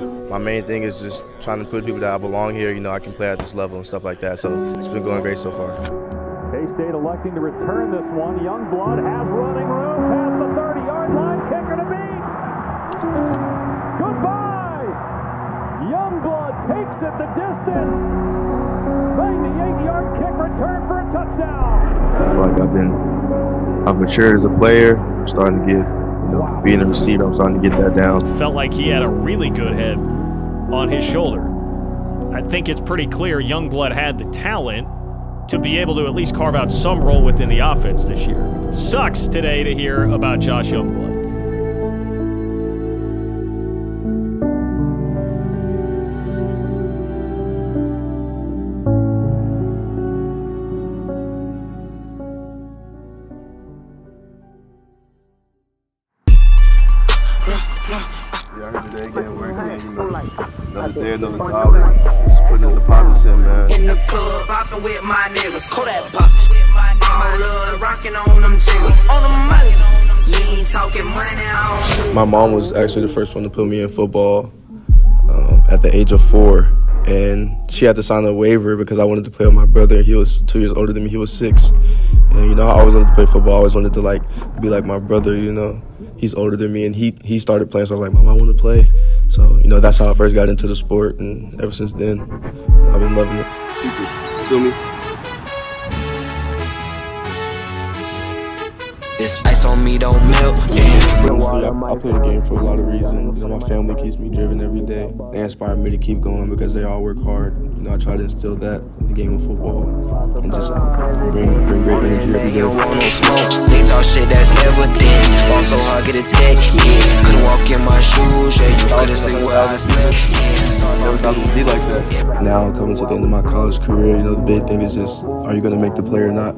My main thing is just trying to put people that I belong here. You know, I can play at this level and stuff like that. So it's been going great so far. K-State electing to return this one. Youngblood has running room past the 30-yard line. Kicker to beat. Goodbye. Youngblood takes it the distance. 98-yard kick return for a touchdown. I feel like I've been, I've matured as a player. I'm starting to get, you know, being a receiver, I'm starting to get that down. Felt like he had a really good head on his shoulder. I think it's pretty clear Youngblood had the talent to be able to at least carve out some role within the offense this year. Sucks today to hear about Josh Youngblood. Yeah, I heard again, another. Just putting the in, man. In the club, popping with my niggas. Kodak popping with my rocking on them jiggers. On the money. You ain't talking money on. My mom was actually the first one to put me in football um, at the age of four. And she had to sign a waiver because I wanted to play with my brother. He was two years older than me. He was six. And, you know, I always wanted to play football. I always wanted to, like, be like my brother, you know. He's older than me, and he, he started playing, so I was like, Mom, I want to play. So, you know, that's how I first got into the sport. And ever since then, I've been loving it. Feel me? This ice on me don't melt. Yeah. Honestly, I, I play the game for a lot of reasons. You know, my family keeps me driven every day. They inspire me to keep going because they all work hard. You know, I try to instill that in the game of football and just bring bring great energy every day. They talk shit that's evidence. Fall so hard, get a tech. Yeah. Couldn't walk in my shoes. Yeah, you couldn't see where I slept. Yeah. Never thought it would be like that. Now coming to the end of my college career, you know, the big thing is just, are you going to make the play or not?